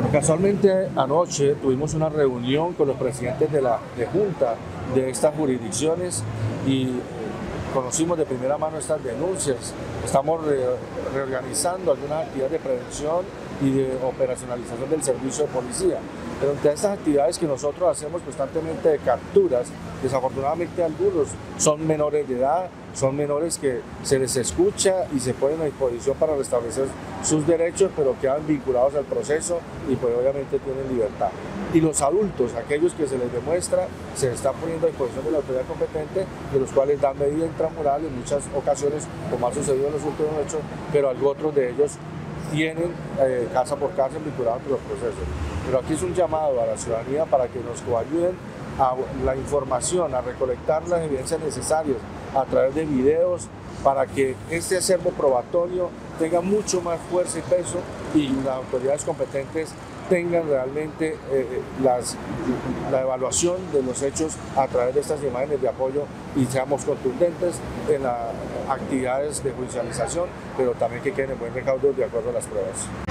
Bueno, casualmente anoche tuvimos una reunión con los presidentes de la de Junta de estas jurisdicciones y conocimos de primera mano estas denuncias. Estamos reorganizando algunas actividades de prevención y de operacionalización del servicio de policía. Pero entre estas actividades que nosotros hacemos constantemente de capturas, desafortunadamente algunos son menores de edad, son menores que se les escucha y se ponen a disposición para restablecer sus derechos, pero quedan vinculados al proceso y pues obviamente tienen libertad. Y los adultos, aquellos que se les demuestra, se están poniendo a disposición de la autoridad competente, de los cuales dan medida intramural en muchas ocasiones, como ha sucedido en los últimos hechos, pero otros de ellos tienen eh, casa por casa vinculados a los procesos. Pero aquí es un llamado a la ciudadanía para que nos coayuden a la información, a recolectar las evidencias necesarias a través de videos para que este acervo probatorio tenga mucho más fuerza y peso y las autoridades competentes tengan realmente eh, las, la evaluación de los hechos a través de estas imágenes de apoyo y seamos contundentes en las actividades de judicialización, pero también que queden en buen recaudo de acuerdo a las pruebas.